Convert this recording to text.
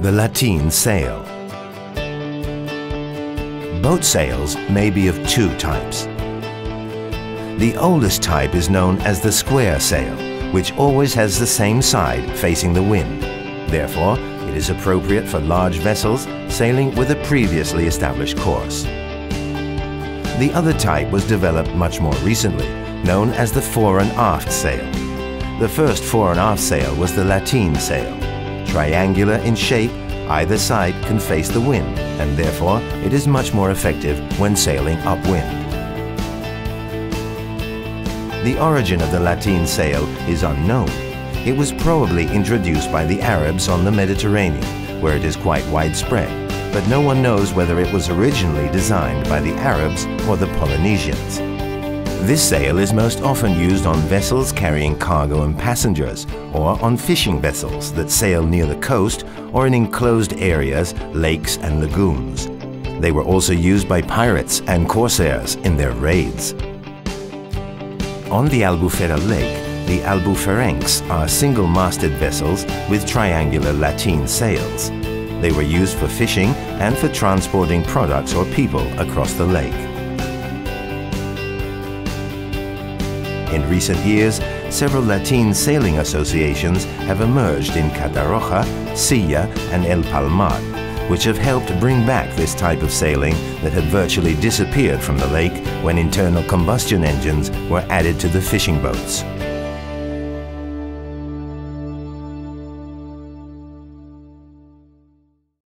The lateen sail. Boat sails may be of two types. The oldest type is known as the square sail, which always has the same side facing the wind. Therefore, it is appropriate for large vessels sailing with a previously established course. The other type was developed much more recently, known as the fore and aft sail. The first fore and aft sail was the lateen sail. Triangular in shape, either side can face the wind, and therefore it is much more effective when sailing upwind. The origin of the lateen sail is unknown. It was probably introduced by the Arabs on the Mediterranean, where it is quite widespread, but no one knows whether it was originally designed by the Arabs or the Polynesians. This sail is most often used on vessels carrying cargo and passengers, or on fishing vessels that sail near the coast or in enclosed areas, lakes and lagoons. They were also used by pirates and corsairs in their raids. On the Albufera Lake, the albuferenques are single-masted vessels with triangular lateen sails. They were used for fishing and for transporting products or people across the lake. In recent years, several lateen sailing associations have emerged in Catarroja, Silla and El Palmar, which have helped bring back this type of sailing that had virtually disappeared from the lake when internal combustion engines were added to the fishing boats.